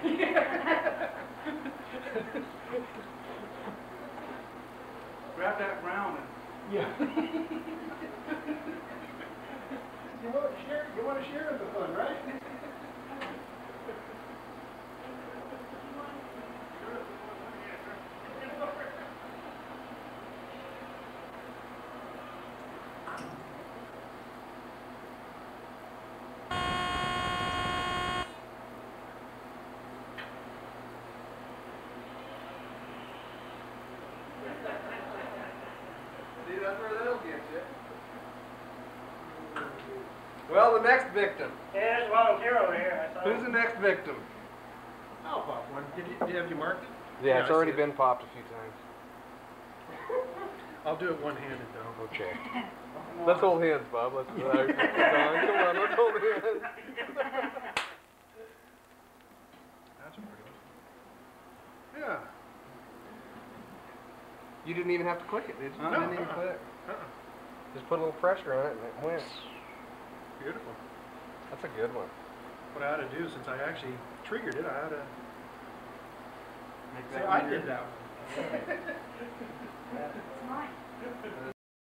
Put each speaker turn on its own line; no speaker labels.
Grab that brown
Yeah. You want to share, you want to share in the fun, right?
See, that's where they'll get you. Well, the next victim.
Yeah, there's a volunteer over here. I saw
Who's the next victim?
I'll pop one. Did you, have you marked it?
Yeah,
Yeah,
it's
I
already
see it.
been popped a few times.
I'll do it one-handed though.
Okay. Let's hold hands, Bob. Let's, uh, come on, let's hold hands.
That's pretty. Yeah.
You didn't even have to click it, did you?
No,
You didn't even
uh-uh.
click.
Uh-uh.
Just put a little pressure on it and it went.
Beautiful.
That's a good one.
What I ought to do, since I actually triggered it, I ought to
Make
say
that
I did that one.
It's mine.